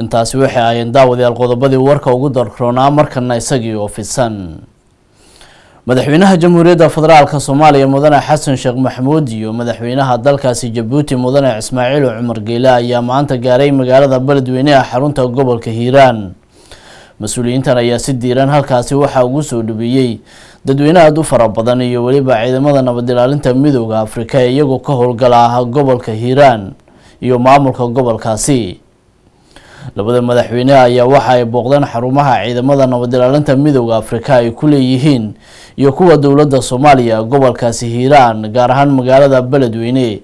intaasi waxay ahayeen daawadayaal qodobadii warka ugu darroonaa markana isagii oo fidsan madaxweynaha jamhuuriyadda federaalk soomaaliya mudane xasan sheekh maxamuud iyo madaxweynaha dalkaasi jabuuti mudane ismaaciil cumar geele ayaa maanta gaaray magaalada beledweyne ee xarunta gobolka hiiraan. Mas'uuliyiintan ayaa si diiran halkaasi waxaa ugu soo dhaweeyey dadweyne aada u fara badan iyo weliba ciidamada nabad ilaalinta midooda afrika ee iyagoo ka howlgala ah gobolka hiiraan iyo maamulka gobolkaasi labada madaxweyne ayaa waxa ay booqdeen xarumaha ciidamada nabad ilaalinta midooda afrika ay ku leeyihiin iyo kuwa dowladda soomaaliya gobolkaasi hiiraan gaar ahaan magaalada beledweyne.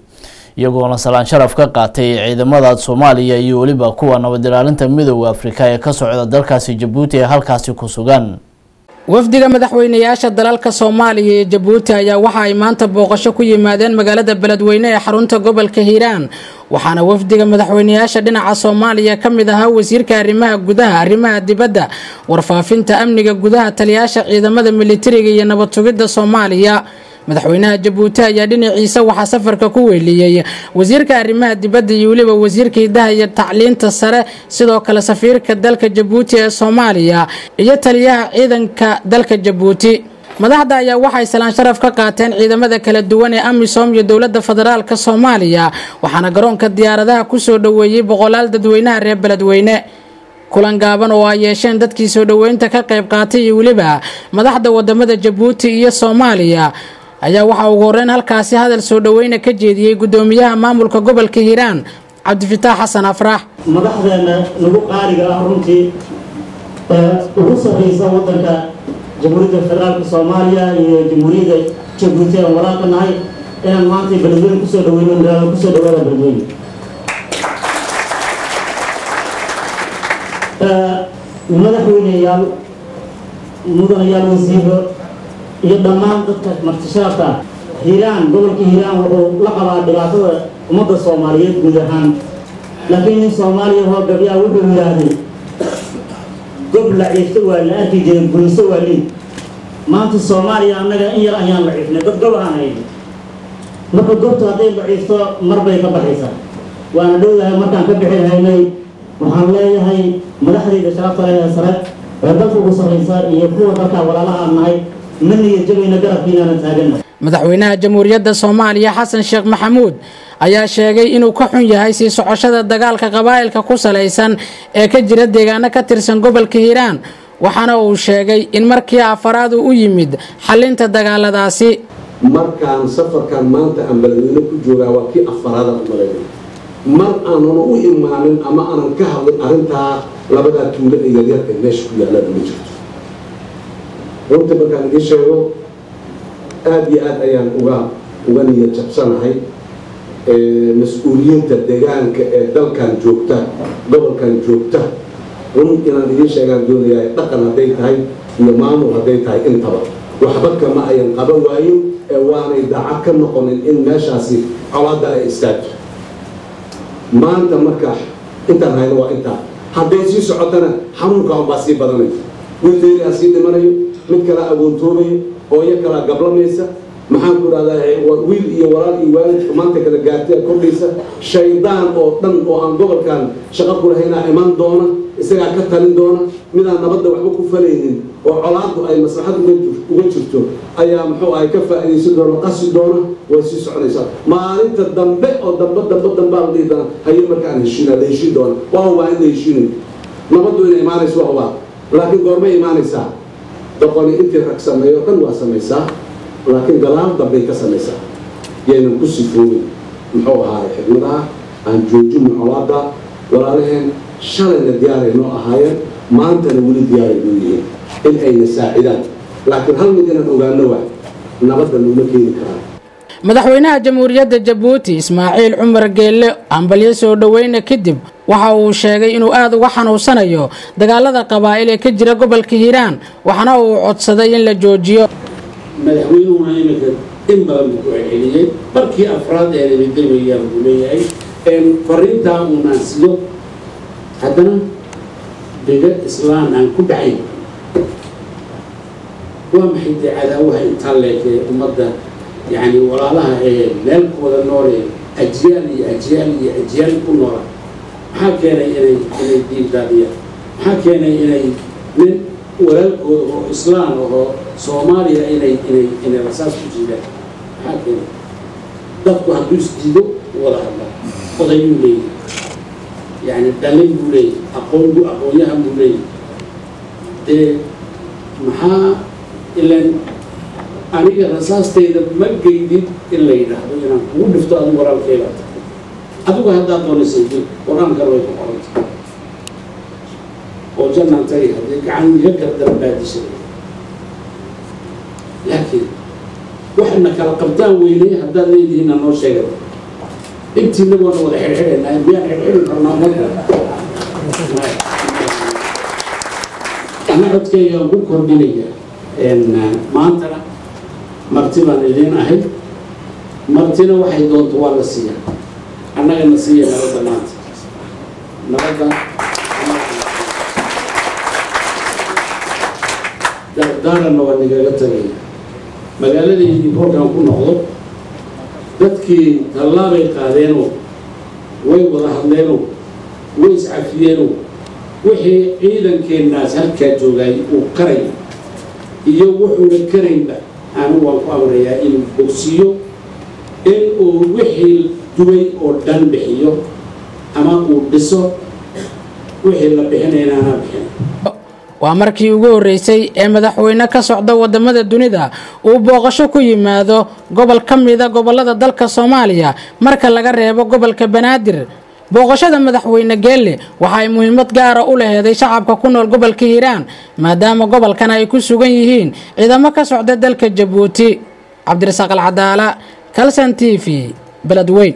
Iyagoona salaan sharaf ka qaatay ciidamada soomaaliya iyo weliba kuwa nabad ilaalinta midooda afrika ee ka socda dalkaasi jabuuti ee halkaasi ku sugan wafdiga madaxweynayaasha dalalka soomaaliya iyo jabuuti ayaa waxa ay maanta booqasho ku yimaadeen magaalada beledweyne ee xarunta gobolka hiiraan. Waxaana wafdiga madaxweynayaasha dhinaca soomaaliya ka mid ahaa wasiirka arrimaha gudaha arrimaha dibadda warfaafinta amniga gudaha taliyaasha ciidamada militariga iyo nabad sugidda soomaaliya madaxweynaha jabuuti ayaa dhinaciisa waxaa safarka ku weeliyey wasiirka arrimaha dibadda iyo weliba wasiirka hidaha iyo tacliinta sare sidoo kale safiirka dalka jabuuti ee soomaaliya iyo taliyaha ciidanka dalka jabuuti. Madaxda ayaa waxay salaan sharaf ka qaateen ciidamada kala duwan ee amisom iyo dowladda federaalka soomaaliya waxaana garoonka diyaaradaha ku soo dhoweeyey boqolaal dadweynaha reer beledweyne. Kulan gaaban oo ay yeesheen dadkii soo dhoweynta ka qayb qaatay iyo weliba madaxda waddamada jabuuti iyo soomaaliya ayaa waxaa ugu horeyn halkaasi hadal soo dhoweyna ka jeediyey gudoomiyaha maamulka gobolka hiiraan cabdifitaax xasan afrax madaxdeena lagu qaaliga ah runtii ugu sarreysa wadanka jamhuuriyadda federaalka soomaaliya iyo jamhuuriyadda jabuuti aan walaalka nahay inaan maanta beledweyne ku soo dhaweyno magaalada ku soo dhawaada beledweyne madaxweyneyaal mudanayaal wasiiro iyo dhammaan dadka martishaarta hiiraan gobolka hiiraan wuxuu la qabaa dhibaatada ummadda soomaaliyeed guud ahaan. Laakiin nin soomaaliya hoo gabyaa wuxuu yidhaahday gob la ciifto waa la arki jiray guyso waa liid maanta soomaaliya annaga in yar ayaan la ciifnay dad gob aan hayno marka gobta hadday la ciifto mar bay ka baxaysaa. Waana dhowdahay markaan ka bixi lahaynay waxaan leeyahay madaxdayda sharafta ee sare ee dalka ugu sarraysa iyo kuwa dalka walaalaha aan nahay madaxweynaha jamhuuriyadda soomaaliya xasan sheekh maxamuud ayaa sheegay inuu ka xun yahay sii socoshada dagaalka qabaa'ilka ku salaysan ee ka jira deegaano ka tirsan gobolka hiiraan waxaana uu sheegay in markii afaraad uu u yimid xalinta dagaaladaasi. Markaan safarkan maanta aan beledweyne ku joogaa waa kii afaraada u malaynay mar aanan u imaanin ama aanan ka hadlin arrintaa labadaa tuulo ee yaryarka meesha ku yaallaan ma jirto runta markaan idin sheego aada iyo aad ayaan uga uga niyad jabsanahay mas'uuliyinta deegaanka ee dalkan joogta gobolkan joogta. Run inaan idiin sheegaan doonayaa dhaqan hadday tahay iyo maamul hadday tahay intaba. Waxba kama ayan qaban waayin ee waanay daacad ka noqonin in meeshaasi colaadda ay istaagto. Maanta marka intaan hayno waa intaa hadday sii socotana xanuunka unbaa sii badanay wildeeriaa sii dhimanayo mid kala agoontoomayo hooyo kala gablamaysa maxaan ku dhahdaa wiil iyo walaal iyo waalidka maanta kala gaartay kordhaysa shaydaan oo dhan oo aan gobolkan shaqo ku lahaynaa iman doona isagaa ka talin doona midaan nabadda waxba ku falaynin oo colaaddu ay maslaxad uga jirto ayaa muxuu ahay ka faa'iidaysan doona qasi doona way sii soconaysaa. Maalinta dambe oo dambe dambe dambaa la dhihi doona haye markaan heshiina la heshiin doona waa hubaa in la heshiinayo nabaddu inay imaanayso waa hubaa laakiin goormay imaanaysaa doqoni intii rag sameeyo dhan waa samaysaa laakiin gadaal dambay ka samaysaa yaynan ku sifoobin muxuu ahaay xidmadaha aan joojino colaadda walaalaheen shalayna diyaaray noo ahaayeen maantana weli diyaaray noo yihiin in ayna saacidaan laakiin hal mid inaan ogaano waa nabadda nooma keeni karaan madaxweynaha jamhuuriyadda jabuuti ismaaciil cumar geelle ambalyo soo dhoweyna kadib waxa uu sheegay inuu aada uga xanuunsanayo dagaalada qabaa'il ee ka jira gobolka hiiraan waxaana uu codsaday in la joojiyo. Madaxweynuhuna iminka in badan buu ku celceliyey markii afraad ee nabadgelyayaa buu leeyahay fariintaa uunaan sido haddana biga islaan aan ku dhacayn waa maxay dee cadaawaha intaa leekee ummadda yacni walaalaha ee meelkooda noole ajyaal iyo ajyaal iyo ajyaal ku noola maxaa keenay inay inay diin daadiyaan maxaa keenay inay nin walaalkooda oo islaan oo soomaaliya inay inay inay rasaas ku jiidaan maxaa keenay dadku hadduu isdiido wada hadla odayuu leeyahy yani dhalin buu leeyahy aqoon aqoonyahan buu leeyahy dee maxaa ilan aniga rasaastayda ma geydid in la yidhaahdo inaan kugu dhifto adigu walaalkeyga tahay adigu haddaad doonaysa qur'aankana way ku qoranta. Oo jannaan tagay haddii gacan iga gardaran baa dishay laakiin waxayna kala qabtaan weynay haddaad leedihiinna noo sheegay. Intiina waana wada xidhxidhaynaa miyaan xidhxidhi karnaa marka ana codkaygaan ku kordhinaya maantana marti baan idiin ahay martina waxay doonto waa la siiyaa annagana siiya nabadda maanta. Nabadda dardaaranna waa nigaga tagaya. Magaaladaydii kolkaan ku noqdo dadkii tallaabay qaadeenoo way wada hadleenoo way iscafiyeenoo wixii ciidankeennaas halkaa joogaay uu karay iyo wuxuuna karaynba anigu waan ku amrayaa inuu bogsiiyo in uu wixii dubay oo dhan bixiyo ama uu dhiso wixii la bixinayna bixin. Waa markii ugu horreysay ee madaxweyne ka socda waddamada dunida uu booqasho ku yimaado gobol ka mida gobollada dalka soomaaliya. Marka laga reebo gobolka banaadir booqashada madaxweyne geelle waxa ay muhiimad gaara u laheeday shacabka ku nool gobolka hiiraan maadaama gobolkan ay ku sugan yihiin ciidamo ka socda dalka jabuuti. Cabdirasaaq alcadaala kalsan t v beledweyn